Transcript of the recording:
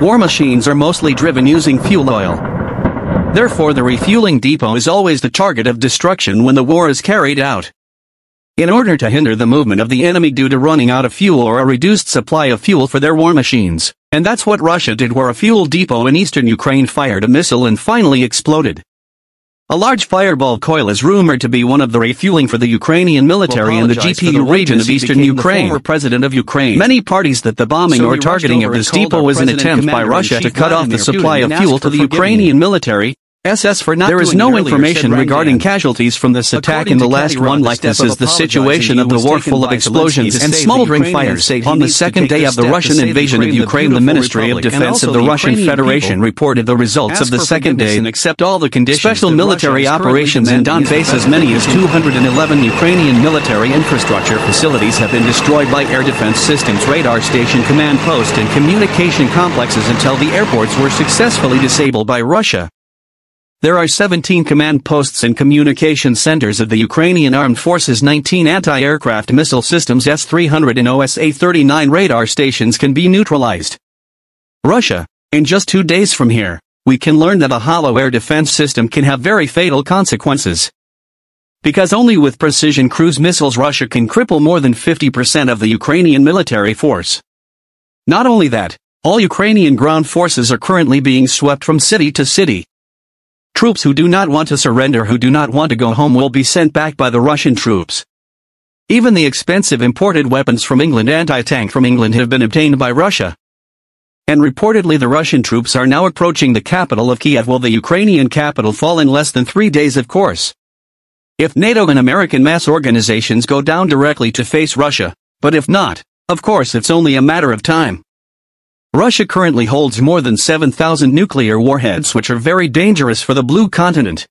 war machines are mostly driven using fuel oil. Therefore the refueling depot is always the target of destruction when the war is carried out. In order to hinder the movement of the enemy due to running out of fuel or a reduced supply of fuel for their war machines, and that's what Russia did where a fuel depot in eastern Ukraine fired a missile and finally exploded. A large fireball coil is rumored to be one of the refueling for the Ukrainian military in the GPU region of eastern Ukraine. former president of Ukraine. Many parties that the bombing So or targeting of this depot was an attempt by Russia to cut off the supply of fuel to the. Ukrainian military. SS for not There is no information regarding casualties from this attack According in the last one the like this is the situation of the war full of explosions and smoldering fires. On the second day of the Russian invasion of Ukraine, the Ukraine, the beautiful Ministry of Defense of the Russian Federation reported the results of the second day and accept all the conditions Special military Russia is currently operations in Donbass as as many as 211 Ukrainian military infrastructure facilities have been destroyed by air defense systems radar station command post and communication complexes until the airports were successfully disabled by Russia. There are 17 command posts and communication centers of the Ukrainian Armed Forces 19 anti-aircraft missile systems S-300 and OSA-39 radar stations can be neutralized. Russia, in just two days from here, we can learn that a hollow air defense system can have very fatal consequences. Because only with precision cruise missiles Russia can cripple more than 50% of the Ukrainian military force. Not only that, all Ukrainian ground forces are currently being swept from city to city. Troops who do not want to surrender who do not want to go home will be sent back by the Russian troops. Even the expensive imported weapons from England anti-tank from England have been obtained by Russia. And reportedly the Russian troops are now approaching the capital of Kiev will the Ukrainian capital fall in less than three days of course. If NATO and American mass organizations go down directly to face Russia, but if not, of course it's only a matter of time. Russia currently holds more than 7,000 nuclear warheads which are very dangerous for the blue continent.